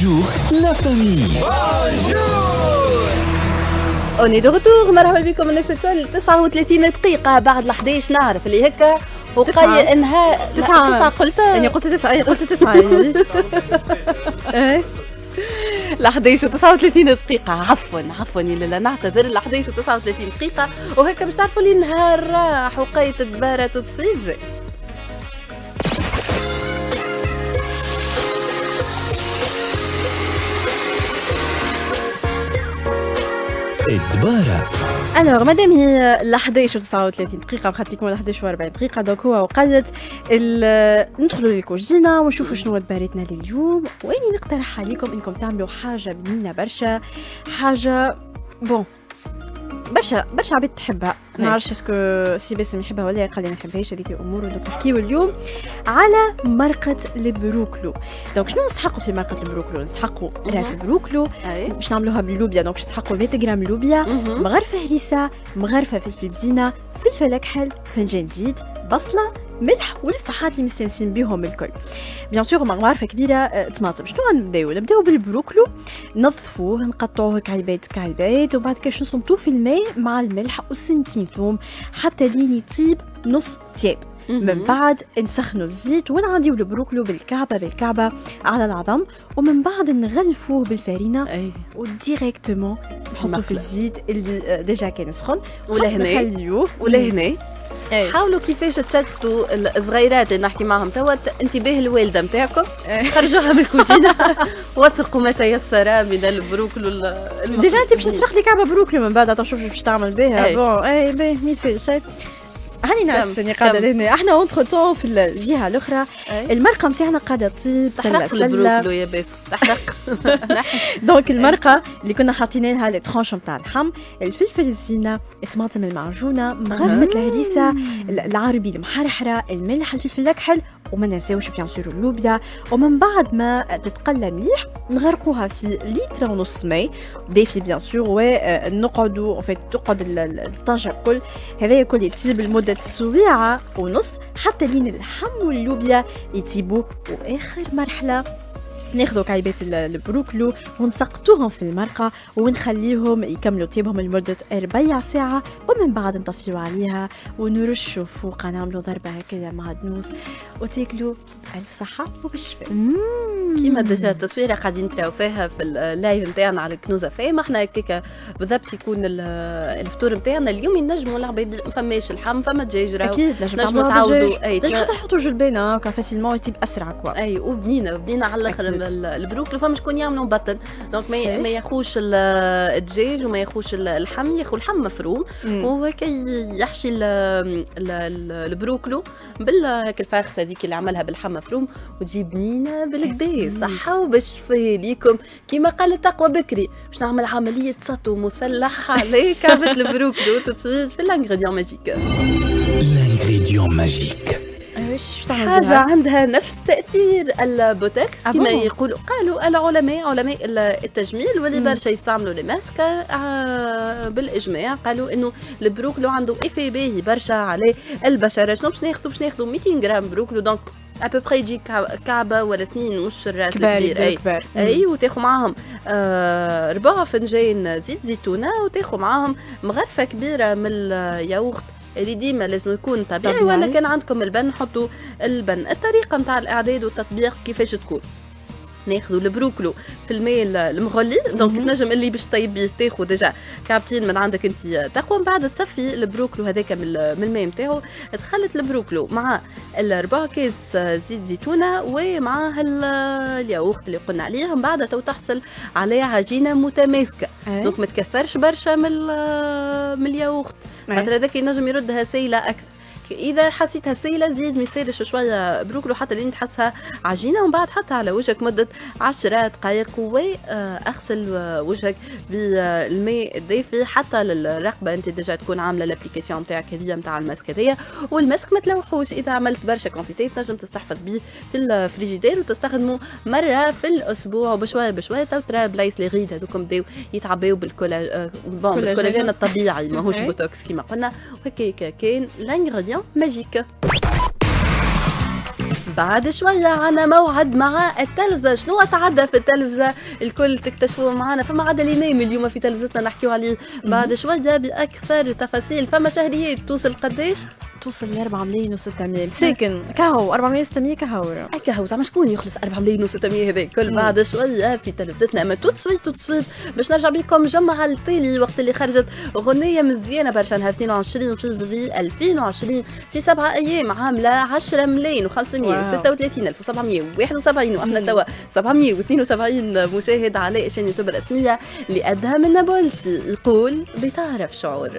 Bonjour la famille. on est de retour مرحبا بكم الناس الكل 39 دقيقة بعد ال 11 نعرف اللي هكا وقال انها تسعة. تسعة قلت يعني قلت تسعة قلت تسعة إيه ل 11 و 39 دقيقة عفوا عفوا oh là là نعتذر ل 11 و 39 دقيقة وهكا باش تعرفوا لي النهار راح وقيت دبارة وتصويت جاي الدبارة alors مادام هي ل 11 و 39 دقيقة بقات لكم ل 11 و 40 دقيقة. donc هو ال- ندخلوا للكوجينة ونشوفوا شنو دبارتنا لليوم. وإني نقترح عليكم إنكم تعملوا حاجة بنينة برشا. حاجة bonne برشا برشا عباد تحبها. ما نعم. نعرفش est-ce que سي باسم يحبها ولا قال لي ما نحبهاش هذيك امور و donc نحكيو اليوم على مرقة البروكلو. donc شنو نستحقوا في مرقة البروكلو؟ نستحقوا راس بروكلو باش نعملوها باللوبيا donc نستحقوا 100 غرام لوبيا مهم. مغرفة هريسة مغرفة فلفل زينة فلفل أكحل فنجان زيت بصلة ملح والفحات اللي مستانسين بيهم الكل. bien sûr مغرفة كبيرة آه، طماطم. شنو غنبداو؟ نبداو بالبروكلو نظفوه نقطعوه كعبات كعبات وبعد كده نصمتوه في الماء مع الملح وسنتين ثوم حتى لين يطيب نص تياب. من. بعد نسخنوا الزيت ونعديو البروكلو بالكعبة بالكعبة على العظم ومن بعد نغلفوه بالفارينة أي. و directement نحطو في. الزيت اللي آه، déjà كان سخن. ولهنا نخليوه. ولهنا إيه. حاولوا كيفاش تشتتوا الصغيرات اللي نحكي معهم توا انتباه الوالدة نتاعكم خرجوها من الكوجينة. وثقوا ما تيسر من البروكلو ال- déjà انت باش تسرق لي كعبة بروكلي من بعد تشوف باش تعمل بها. أي. bon اي باهي message هاني اللي قاعدة. لهنا. إحنا entre-temps في الجهة الأخرى. المرقة نتاعنا قاعدة تطيب سلة سلة. يا باس تحرق donc المرقة اللي كنا حاطين لها les tranches نتاع اللحم الفلفل الزينة الطماطم المعجونة مغرفه الهريسة ال- العربي المحرحرة الملح الفلفل الأكحل وما ننساوش bien sûr اللوبيا ومن بعد ما تتقلى مليح نغرقوها في لتر ونص ماء دافي bien sûr ونقعدوا فيت تقعد ال- ال- الطاجة الكل. هذا الكل يطيب لمدة سويعة ونص حتى لين اللحم واللوبيا يطيبوا وآخر مرحلة. ناخذوا كعيبات ال- البروكلو ونسقطوهم في المرقة ونخليهم يكملوا طيبهم لمدة ربع ساعة ومن بعد نطفيو عليها ونرشوا فوقها نعملوا ضربة هكذا معدنوس وتاكلوا ألف صحة وبالشفاء كيما déjà التصويره قاعدين نتراو فيها في ال live نتاعنا على كنوز FM إحنا هكاك بالضبط يكون ال- الفطور نتاعنا اليوم ينجموا العباد ما فماش اللحم فما دجاج راهو نجم نجموا بالدجاج. أي نجم تلا- حتى نحطوا جلبانة هكا facilement يطيب أسرع quoi. أي وبنينة بنينه على الأخر أكيد. ال- البروكلو فما شكون يعملوا مبطن. donc ما ياخوش ال- الدجاج وما ياخوش ال- اللحم ياخو اللحم مفروم وهكا يحشي ال- ال- ال- البروكلو بال هيك ال farce هذيك اللي عملها باللحم مفروم وتجي بنينة بالكدا أكيد. صحه وبالشفاء ليكم كيما قال تقوى بكري باش نعمل عملية سطو مسلحه على كعبه البروكلو تتصويت في ال ingrédient magique L'ingrédient magique. حاجة بها؟ عندها نفس تأثير البوتوكس آه كما؟ يقولوا قالوا العلماء علماء ال- التجميل واللي. برشا يستعملوا الماسك آه، بالإجماع قالوا إنه البروكلو عنده effet باهي برشا على البشرة. شنو باش ناخذوا باش ناخذوا 200 جرام بروكلو donc à peu près يجي كع- كعبة ولا اثنين مش الكبير يبداو أي. كبار. أي وتاخذ معاهم آه ربع فنجان زيت زيتونة وتاخذ معاهم مغرفة كبيرة من الياغورت اللي ديما لازم يكون طبيعي طبيعي. ولا كان عندكم اللبن حطوا اللبن الطريقة نتاع الإعداد والتطبيق كيفاش تكون ناخذوا البروكلو في الماء المغلي donc. تنجم اللي باش طيبيه تاخذ déjà كعبتين من عندك انت. تقوى من بعد تصفي البروكلو هذاك من ال- من الماء نتاعو. تخلط البروكلو مع الربع كاس زيت زيتونة ال- الياغورت اللي قلنا عليه من بعد تو تحصل على عجينة متماسكة. donc ما تكثرش برشا من من الياغورت. خاطر هذاك ينجم يردها سايلة أكثر. إذا حسيتها سايله زيد ما يصيرش شوية بروكلو حتى لين تحسها عجينة. ومن بعد حطها على وجهك مدة 10 دقائق وأغسل وجهك بالماء الدافي حتى للرقبة أنت déjà تكون عاملة ال application نتاعك هذيا نتاع الماسك هذيا. والماسك ما تلوحوش. إذا عملت برشا quantité تنجم تستحفظ به في الفريجيدير وتستخدمه مرة في الأسبوع وبشويه بشوية. تو ترى بلايص les rides هذوكم بداو يتعباو بال colla آه، bon collagène. بال collagène الطبيعي ماهوش. بوتوكس كما قلنا. وهكاك كان l'ingrédient magique. بعد شوية عنا موعد مع التلفزة. شنو تعدى في التلفزة؟ الكل تكتشفوه معنا فما عدا الامام اليوم في تلفزتنا نحكيو عليه بعد شوية بأكثر تفاصيل. فما شهريات توصل قداش توصل ل 4 ملايين و600 مساكن كهو 400 600 كهو. هكا هو زعما شكون يخلص 4 ملايين و600 هذا كل بعد شوية في تلفزتنا أما tout de suite tout de suite باش نرجع بكم جمعة التالي وقت اللي خرجت أغنية مزيانه برشا نهار 22 فيفري 2020 في سبعة أيام عاملة 10 ملايين و536 ألف و771 وإحنا توا 772 مشاهد على chaîne YouTube الرسمية لأدهم النابلسي. يقول بتعرف شعور.